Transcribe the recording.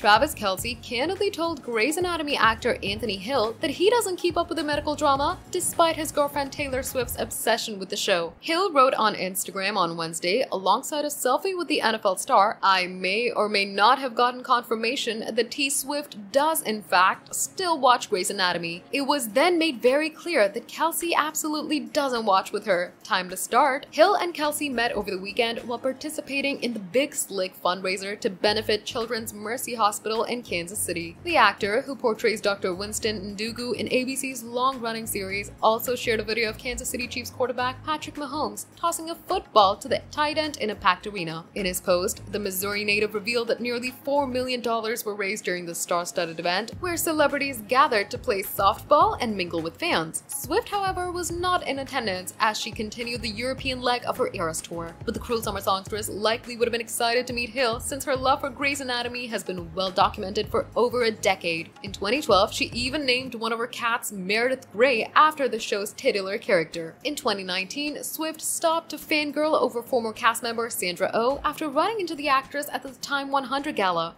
Travis Kelce candidly told Grey's Anatomy actor Anthony Hill that he doesn't keep up with the medical drama despite his girlfriend Taylor Swift's obsession with the show. Hill wrote on Instagram on Wednesday, alongside a selfie with the NFL star, I may or may not have gotten confirmation that T Swift does, in fact, still watch Grey's Anatomy. It was then made very clear that Kelce absolutely doesn't watch with her. Time to start. Hill and Kelce met over the weekend while participating in the Big Slick fundraiser to benefit Children's Mercy Hospital in Kansas City. The actor, who portrays Dr. Winston Ndugu in ABC's long-running series, also shared a video of Kansas City Chiefs quarterback Patrick Mahomes tossing a football to the tight end in a packed arena. In his post, the Missouri native revealed that nearly $4 million were raised during the star-studded event, where celebrities gathered to play softball and mingle with fans. Swift, however, was not in attendance as she continued the European leg of her Eras tour, but the Cruel Summer songstress likely would have been excited to meet Hill since her love for Grey's Anatomy has been well documented for over a decade. In 2012, she even named one of her cats Meredith Grey after the show's titular character. In 2019, Swift stopped to fangirl over former cast member Sandra Oh after running into the actress at the Time 100 gala.